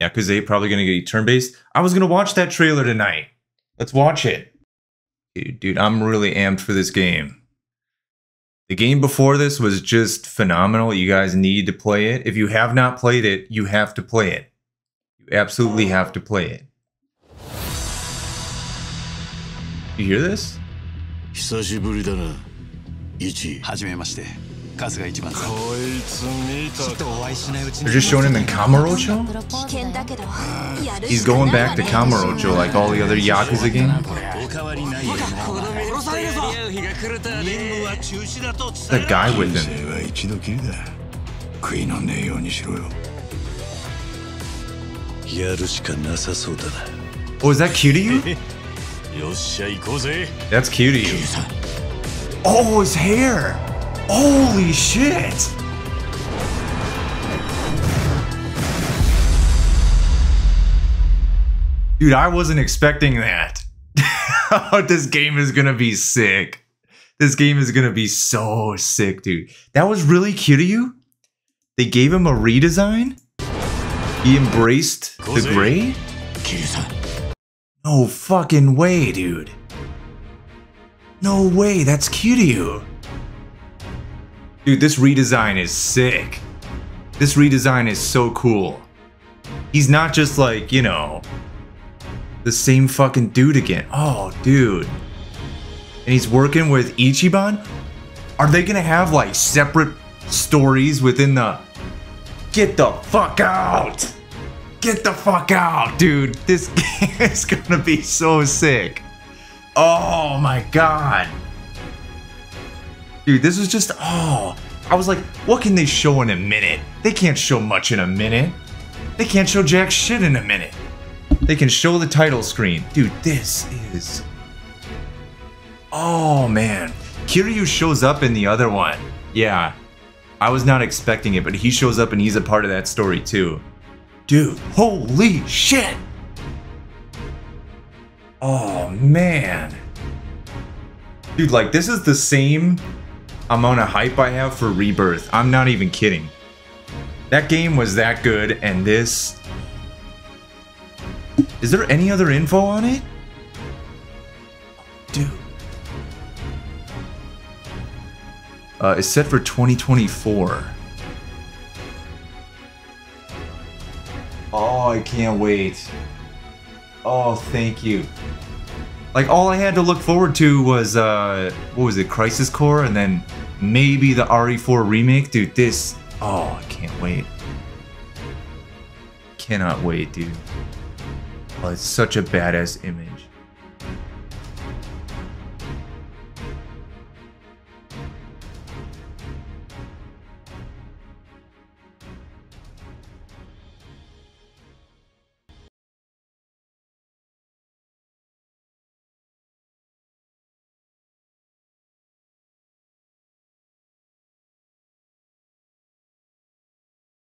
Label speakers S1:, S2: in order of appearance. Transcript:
S1: Yakuza 8 probably gonna get turn-based. I was gonna watch that trailer tonight. Let's watch it. Dude, dude, I'm really amped for this game. The game before this was just phenomenal. You guys need to play it. If you have not played it, you have to play it. You absolutely have to play it. You hear this?
S2: 久しぶりだな一
S3: はじめまして 春日一番さん
S2: こいつ見た
S3: きっとお会いしないうちに
S1: They're just showing him in Kamurocho?
S4: 危険だけどやる
S1: He's
S4: しか
S1: going
S4: ない
S1: back to
S4: わね
S1: Kamurocho like all the other Yakuza games?
S2: おかわりないよ
S3: 殺されるぞ
S2: 日が来ると任務は中止だと
S1: That guy with him.
S5: 生は一度きりだ悔いのねえようにしろよ
S2: やるしかなさそうだな
S1: Oh, is that Kiryu?
S2: よっしゃ行こうぜ
S1: That's Kiryu. Oh, his hair! Holy shit! Dude, I wasn't expecting that. this game is gonna be sick. This game is gonna be so sick, dude. That was really cute of you. They gave him a redesign. He embraced the gray? No fucking way, dude. No way, that's cute of you. Dude, this redesign is sick. This redesign is so cool. He's not just like, you know, the same fucking dude again. Oh, dude. And he's working with Ichiban? Are they gonna have like separate stories within the. Get the fuck out! Get the fuck out, dude. This game is gonna be so sick. Oh my god. Dude, this was just oh. I was like, what can they show in a minute? They can't show much in a minute. They can't show jack shit in a minute. They can show the title screen. Dude, this is Oh man. Kiryu shows up in the other one. Yeah. I was not expecting it, but he shows up and he's a part of that story too. Dude, holy shit! Oh man. Dude, like this is the same amount of hype I have for Rebirth. I'm not even kidding. That game was that good and this Is there any other info on it? Dude. Uh, it's set for 2024. Oh, I can't wait. Oh, thank you. Like all I had to look forward to was uh what was it, Crisis Core and then maybe the RE4 remake. Dude, this oh, I can't wait. Cannot wait, dude. Oh, it's such a badass image.